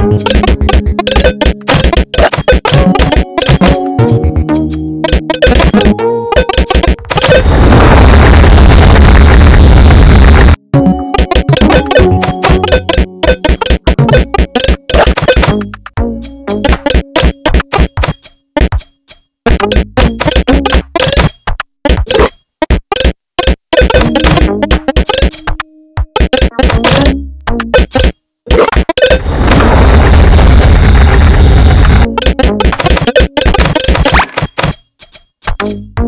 Música you